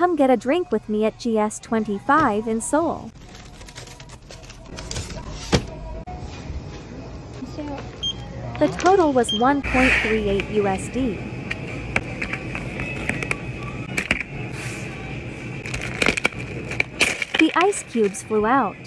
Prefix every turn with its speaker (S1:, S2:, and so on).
S1: come get a drink with me at GS25 in Seoul. The total was 1.38 USD. The ice cubes flew out.